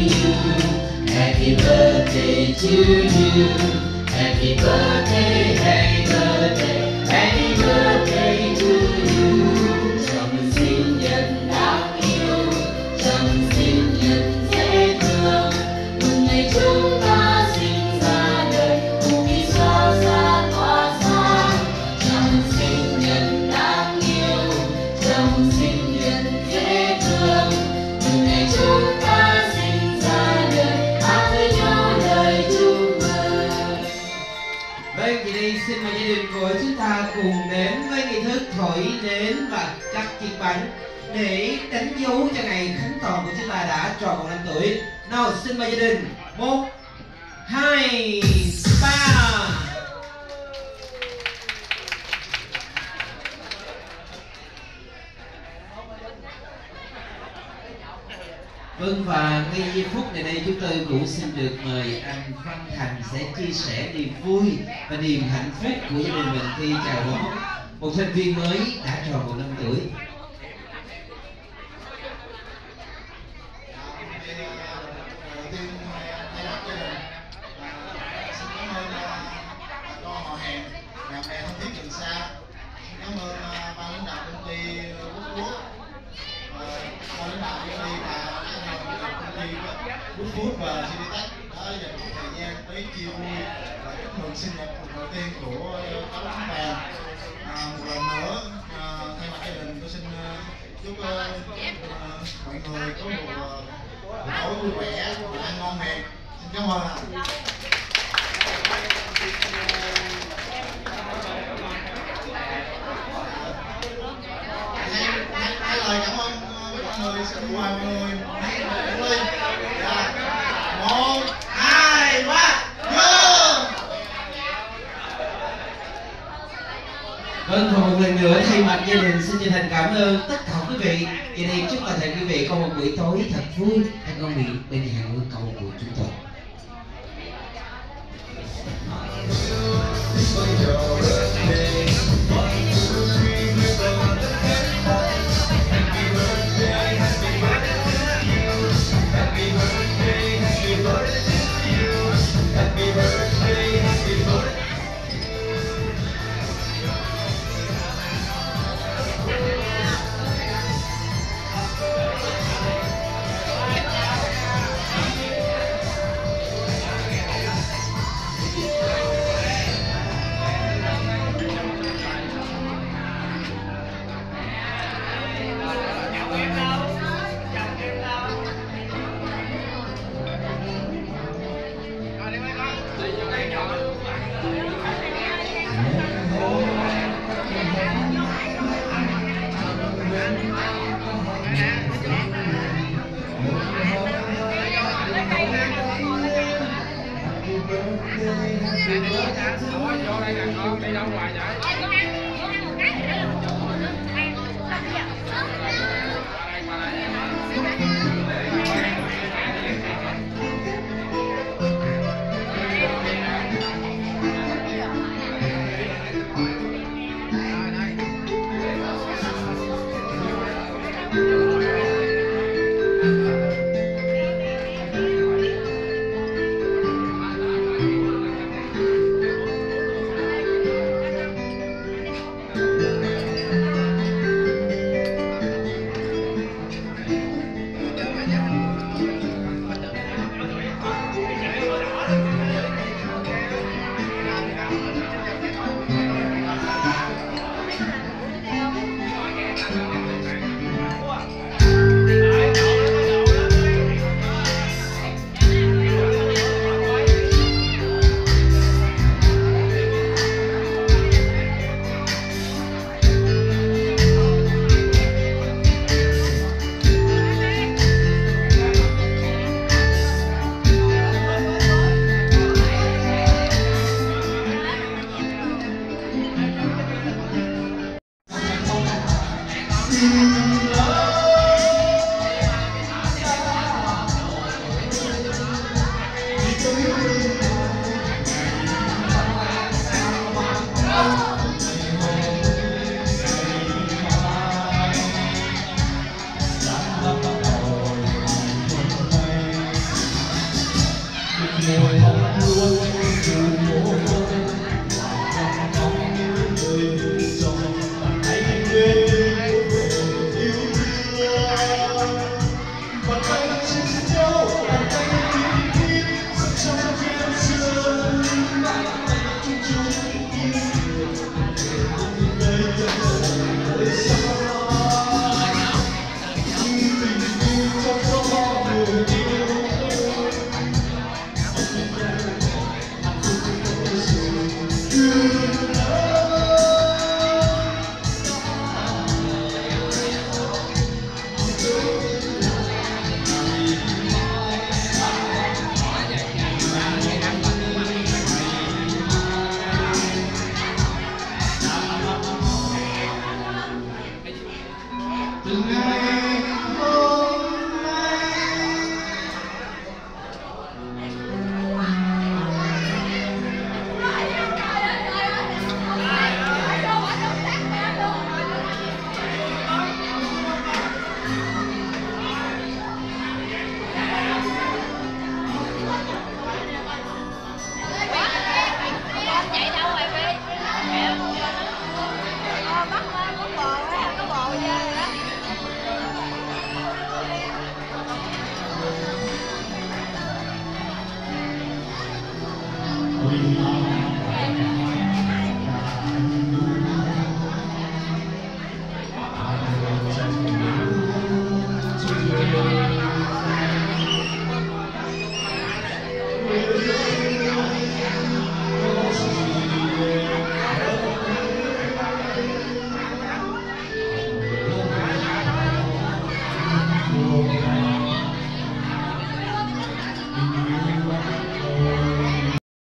you. Happy birthday to you. Happy birthday, happy đến và cắt chiếc bánh để đánh dấu cho ngày khánh toàn của chúng ta đã tròn một năm tuổi. Nào, xin mời gia đình. Một, hai, ba. Vâng và ngay giây phút này đây chúng tôi cũng xin được mời anh Văn Thành sẽ chia sẻ niềm vui và niềm hạnh phúc của gia đình mình khi chào đón một thành viên mới đã tròn một năm tuổi. đầu tiên thay mặt gia đình à, xin cảm ơn à, bà con họ hàng bạn bè thân thiết gần xa xin cảm ơn à, ban lãnh đạo công ty quốc quốc à, ban lãnh đạo công ty và công ty quốc quốc và Cititech đã dành một thời chia vui và chúc mừng sinh nhật đầu tiên của các bạn bè à, một lần nữa à, thay mặt gia đình tôi xin ờ, chúc à, mọi người có một buổi tối vui vẻ và ăn ngon miệng. Xin cảm ơn nữa thay mặt gia đình xin chân thành cảm ơn tất cả quý vị. Vậy đây chúc toàn thể quý vị có một buổi tối thật vui. Anh con bị bên nhà hàng cầu của chúng tôi. Hãy subscribe Thank you.